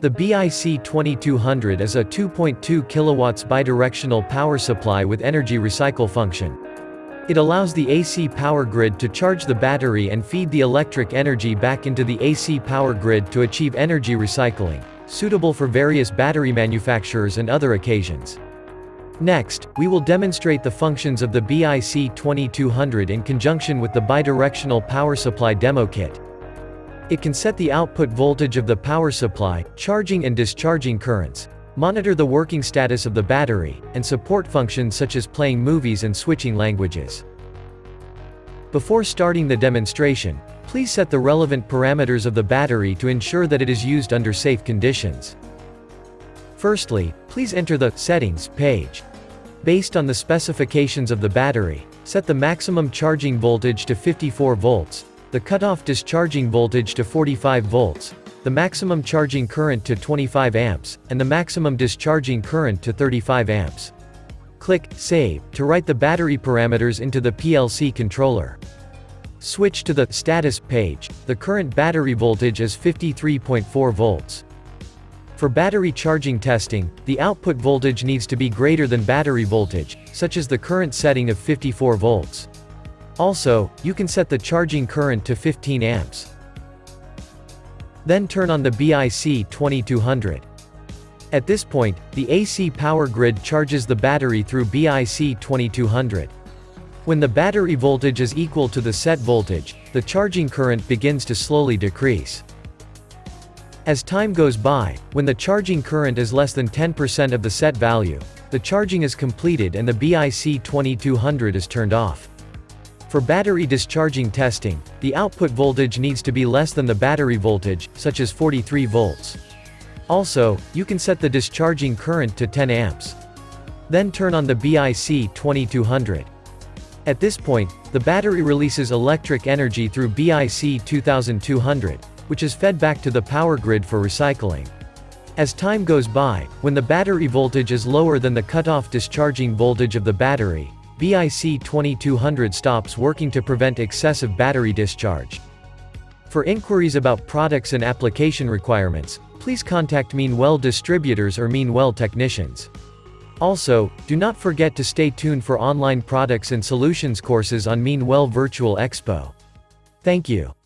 The BIC 2200 is a 2.2 kilowatts bidirectional power supply with energy recycle function. It allows the AC power grid to charge the battery and feed the electric energy back into the AC power grid to achieve energy recycling, suitable for various battery manufacturers and other occasions. Next, we will demonstrate the functions of the BIC 2200 in conjunction with the bidirectional power supply demo kit. It can set the output voltage of the power supply, charging and discharging currents, monitor the working status of the battery, and support functions such as playing movies and switching languages. Before starting the demonstration, please set the relevant parameters of the battery to ensure that it is used under safe conditions. Firstly, please enter the Settings page. Based on the specifications of the battery, set the maximum charging voltage to 54 volts, the cutoff discharging voltage to 45 volts, the maximum charging current to 25 amps, and the maximum discharging current to 35 amps. Click Save to write the battery parameters into the PLC controller. Switch to the Status page. The current battery voltage is 53.4 volts. For battery charging testing, the output voltage needs to be greater than battery voltage, such as the current setting of 54 volts. Also, you can set the charging current to 15 amps. Then turn on the BIC 2200. At this point, the AC power grid charges the battery through BIC 2200. When the battery voltage is equal to the set voltage, the charging current begins to slowly decrease. As time goes by, when the charging current is less than 10% of the set value, the charging is completed and the BIC 2200 is turned off. For battery discharging testing, the output voltage needs to be less than the battery voltage, such as 43 volts. Also, you can set the discharging current to 10 amps. Then turn on the BIC 2200. At this point, the battery releases electric energy through BIC 2200, which is fed back to the power grid for recycling. As time goes by, when the battery voltage is lower than the cutoff discharging voltage of the battery, BIC 2200 stops working to prevent excessive battery discharge. For inquiries about products and application requirements, please contact Meanwell distributors or Meanwell technicians. Also, do not forget to stay tuned for online products and solutions courses on Meanwell Virtual Expo. Thank you.